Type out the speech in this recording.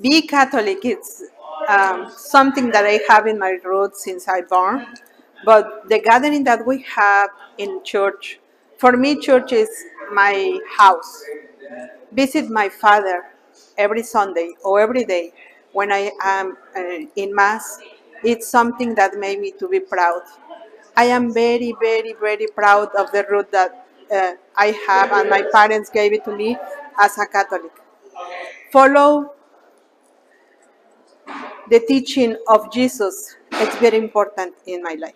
be Catholic. It's um, something that I have in my roots since I born. But the gathering that we have in church, for me, church is my house. Visit my father every Sunday or every day when I am uh, in mass. It's something that made me to be proud. I am very, very, very proud of the root that uh, I have, and my parents gave it to me as a Catholic. Follow the teaching of Jesus is very important in my life.